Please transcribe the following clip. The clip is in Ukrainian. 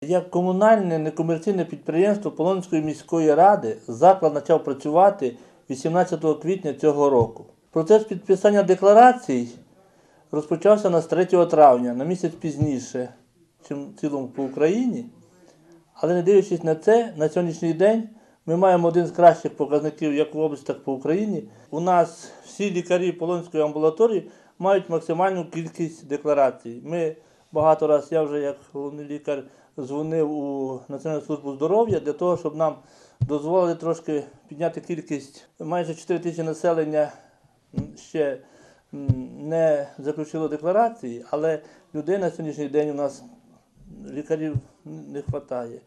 Як комунальне некомерційне підприємство Полонської міської ради заклад почав працювати 18 квітня цього року. Процес підписання декларацій розпочався на 3 травня, на місяць пізніше, ніж в цілому по Україні. Але не дивлячись на це, на сьогоднішній день ми маємо один з кращих показників як в області, так і по Україні. У нас всі лікарі Полонської амбулаторії мають максимальну кількість декларацій. Ми багато разів, я вже як головний лікар дзвонив у Національну службу здоров'я для того, щоб нам дозволили трошки підняти кількість. Майже 4 тисячі населення ще не заключило декларації, але людей на сьогоднішній день у нас лікарів не вистачає.